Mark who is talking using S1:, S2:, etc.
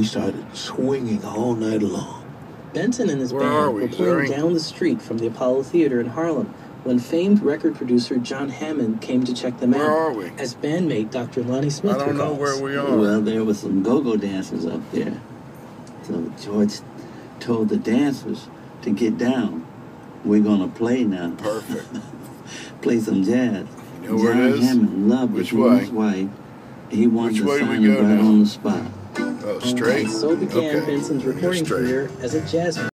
S1: we started swinging all night long.
S2: Benson and his
S3: Where
S2: band
S3: we,
S2: were playing
S3: Zuri?
S2: down the street from the Apollo Theater in Harlem when famed record producer John Hammond came to check them
S3: Where
S2: out.
S3: are we?
S2: As bandmate Dr. Lonnie Smith
S3: I don't know
S2: recalls.
S3: where we are.
S4: Well, there was some go-go dancers up there. So George told the dancers to get down. We're gonna play now.
S3: Perfect.
S4: play some jazz.
S3: You know where
S4: John
S3: it is?
S4: Hammond loved
S3: Which
S4: it from
S3: way?
S4: his wife. He wanted
S3: Which
S4: to
S3: way do we
S4: sign it right on the spot.
S3: Oh, straight.
S2: So began
S3: Okay.
S2: Benson's recording career as a jazz